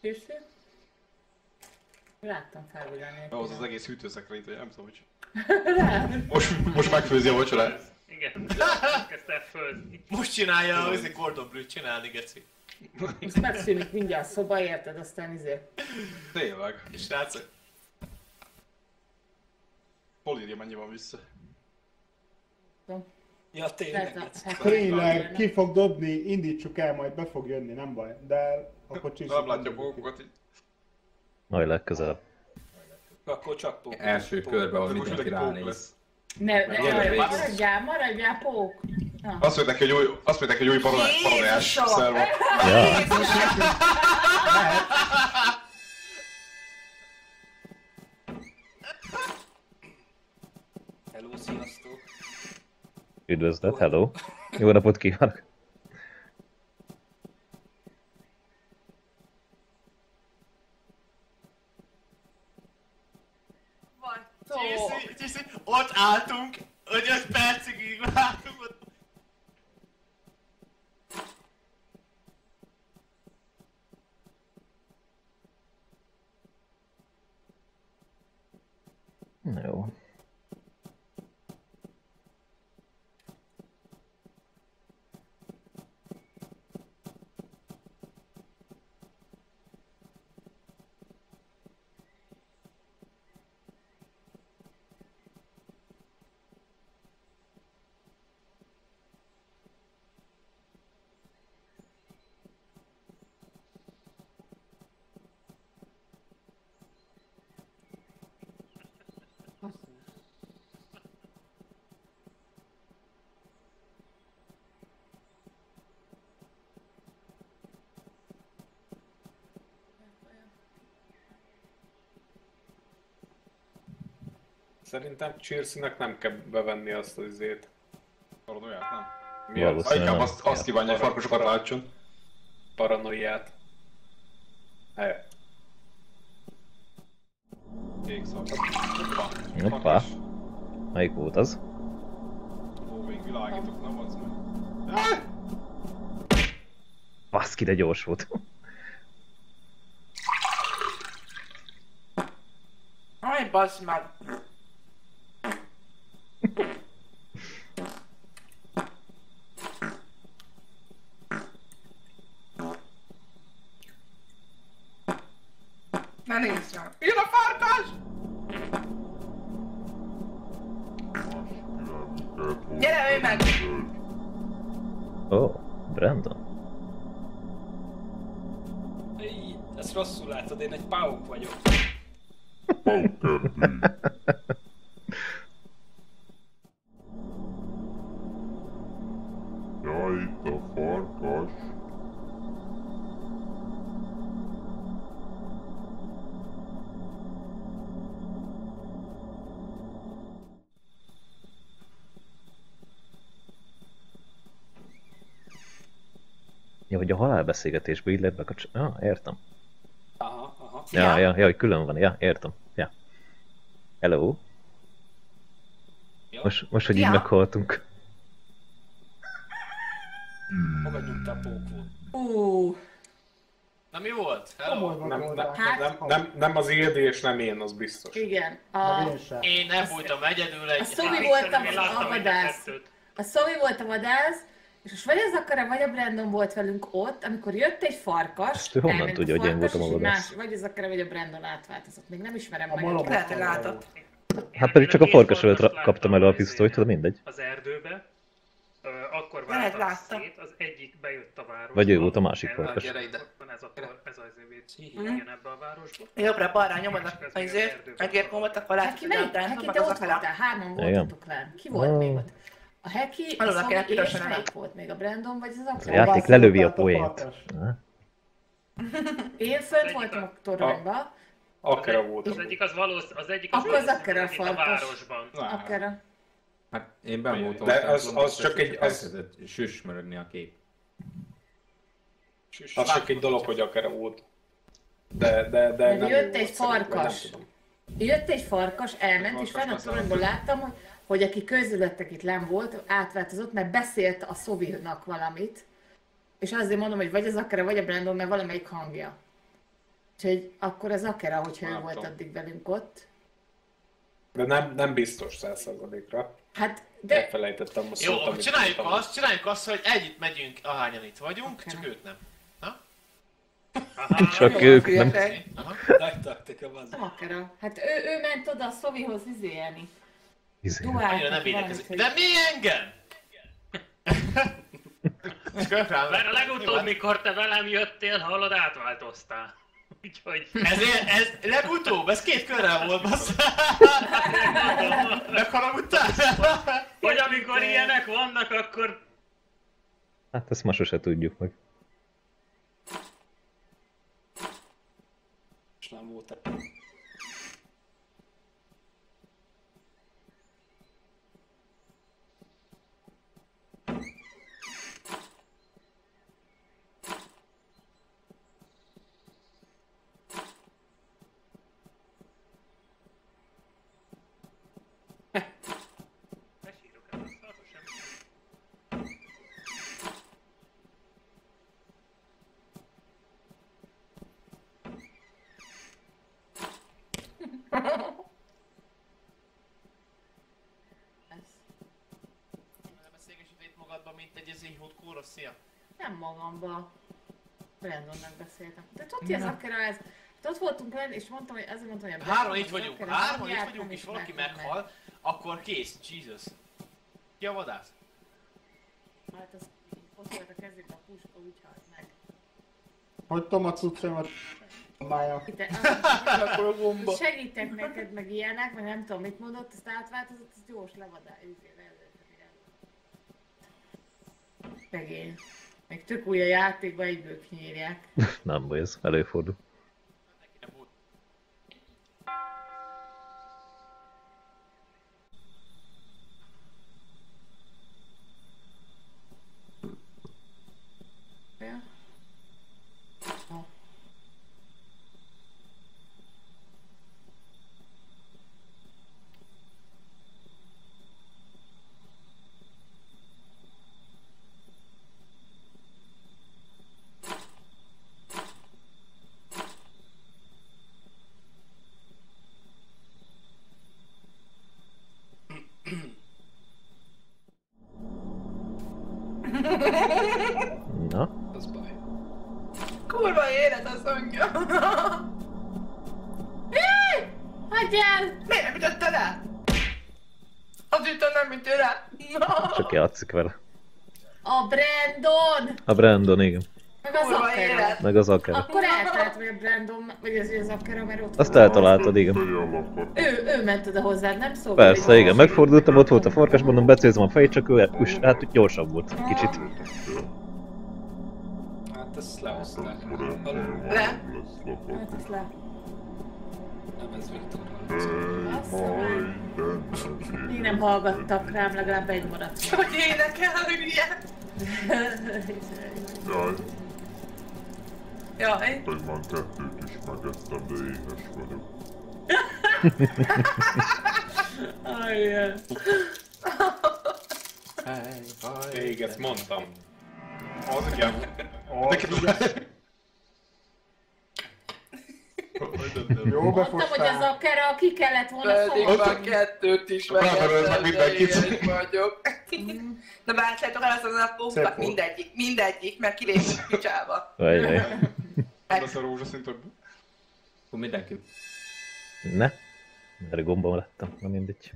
Kirsi? Láttam felvillanni. Ahhoz az egész hűtőszekrényt, hogy nem tudom, hogy... Rá. Most, most megfőzi a vacsorát. Igen, kezdte el főzni. Most csinálja az egy Gordon Blue csinálni, geci. Most megszűnik mindjárt a szoba, érted? Aztán izé. Tényleg. És srácok, Hol írja, mennyi van vissza? Ja tényleg. Geci. hát- Tényleg, ki fog dobni, indítsuk el, majd be fog jönni, nem baj. De akkor csináljuk. Nem látja a pókokat így. Majd legközelebb. Akkor csak pók. Első körbe, ahol Most mindenki pók ránéz. Ne, ne, ne, maradjál, maradjál, pók! Na. Azt mondták, hogy új, azt mondták, hogy új Jézusom! szerva. Ja, Hello, sziasztok. Üdvözlet, hello. Jó napot kívánok. Ott álltunk, 5 percig így vártunk ott. Jó. Szerintem Cheersynek nem kell bevenni azt az izét. Paranoiát, nem? Mi az? Valószínűleg Inkább azt, azt kívánja, hogy farkasokat váltson. Paranoiát. E, Kék szar. Hoppá. Melyik volt az? Ó, még világítok, nem az meg. Baszki, de gyors volt. Aj, bazd meg! Gyere, ő meg! Ó, oh, Brandon. Így, ezt rosszul látod, én egy pauk vagyok. Jaj, Ja, hogy a halálbeszélgetésből így lehet bekapcs... Ah, értem. Aha, aha. Ja, ja, ja, hogy külön van, ja, értem. Ja. Hello. Ja. Most, most hogy így Ja. meghaltunk. Hova nyugta a pókul? Ú, Na mi volt? Hello? nem, nem. Hát- nem, nem, nem az Ildi és nem én, az biztos. igen. A, én sem. Én nem voltam egyedül egy... a Szobi Én voltam a vadász. A Szobi volt a vadász, és most vagy az akara, vagy a Brandon volt velünk ott, amikor jött egy farkas, Ezt ő honnan tudja, hogy én voltam a vadász? Más, vagy az akara, vagy a Brandon átváltozott. Még nem ismerem A meg. malom Lehet, hogy látott. Hát pedig csak a farkas előtt kaptam elő a pisztolyt, de mindegy. Az erdőbe. Akkor Lehet, váltak szét, az egyik bejött a városba. Vagy ő volt a másik farkas. Gyere ide. Ez, a, ez az Mhm. igen, ebbe a városba. Jobbra-balra nyomod És a egy gépomot, akkor Heki hogy a melyik? Az a ott voltál, hárman voltatok lenn. Ki volt Ah. még ott? A Heki, a Alul a és melyik volt még? A Brandon vagy az A akara? játék lelövi a poént. Én fönt voltam a- a toronyba, Akara Az voltam. egyik az valósz, az egyik az Akkor az valószínűleg akkora a városban. Na, akara. Hát én ben voltam De a az- az csak egy- az- elkezdett süsmörögni a kép. Az csak egy dolog, hogy akara volt. De, de, de De nem jött egy volt farkas. Jött egy farkas, elment, és fenn a toronyból láttam, hogy, hogy aki közülettek itt nem volt, átváltozott, mert beszélt a Szovinak valamit. És azért mondom, hogy vagy az akara, vagy a Brandon, mert valamelyik hangja. Úgyhogy akkor az Akera, hogyha ő Nem volt addig velünk ott. De nem, nem biztos száz százalékra. Hát, de Elfelejtettem a Jó, szót, amit csináljuk mondtam. azt, csináljuk azt, hogy együtt megyünk, ahányan itt vagyunk, Oké. csak őt nem. Csak ők nem... Aha. Nagy taktika, nem Akera. Hát ő, ő ment oda a Szovihoz izélni. Izé. Annyira nem hogy- De mi engem? Mert a legutóbb, mikor te velem jöttél, hallod, átváltoztál. Úgyhogy... Ezért, ez legutóbb, ez két körrel volt, bassz. Megharagudtál? Hogy amikor ilyenek vannak, akkor... Hát ezt ma sose tudjuk meg. És nem volt Mesírok el azt, akkor semmi. Ez. Nem beszélgesít itt egy ez így kúros, szia. Nem magamba. Brandonnak beszéltem. De Akera ez. Hát ott voltunk lenni, és mondtam, hogy azért mondtam, hogy a Brandon itt vagyunk, hárman itt vagyunk, és valaki meg. meghal, akkor kész, Jesus. Ki a vadász? Hát az ott volt a kezében a puska, úgy halt meg. Hogy tudom a cuccomat mája. A segítek neked, meg ilyenek, meg nem tudom mit mondott, azt átváltozott, az gyors levadá, Szegény. Még tök új a játékban, egyből kinyírják. Nem baj, ez előfordul. Na, Az baj. Kurva élet az hangja. Hagyj el! Miért nem ütötte rá? Az ütő nem ütő rá. csak játszik vele. A Brandon! A Brandon, igen. Meg az Kurva Akera. Meg az Akera. Akkor hogy a Brandon, vagy az, az Akera, mert ott Azt eltaláltad, igen. Ő, ő ment oda hozzád, nem szól? Persze, igen. Megfordultam, ott volt a farkas, mondom, becélzem a fejét, csak ő us, hát gyorsabb volt. Kicsit. Ezt lehozták. Le. Hát ezt le. Nem, ez Viktor. Még nem hallgattak rám, legalább egy maradt. Hogy énekel, hogy ilyen. Jaj, Jaj. pedig már kettőt is megesztem, de éhes vagyok. Ajjaj. Még ezt mondtam. Az igen. Jó, Mondtam, hogy az befostál. Akera ki kellett volna Pedig szólni. már kettőt is megettem, de mindenkit. vagyok. De bárcsátok el azt az Szép apókat, volt. mindegyik, mindegyik, mert kilépünk picsába. Ajjaj. Ez a rózsaszín több. Akkor mindenki. Ne? Erre gombam lettem, na mindegy.